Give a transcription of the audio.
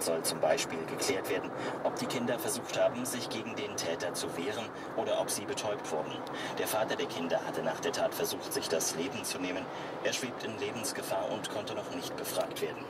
Soll zum Beispiel geklärt werden, ob die Kinder versucht haben, sich gegen den Täter zu wehren oder ob sie betäubt wurden. Der Vater der Kinder hatte nach der Tat versucht, sich das Leben zu nehmen. Er schwebt in Lebensgefahr und konnte noch nicht befragt werden.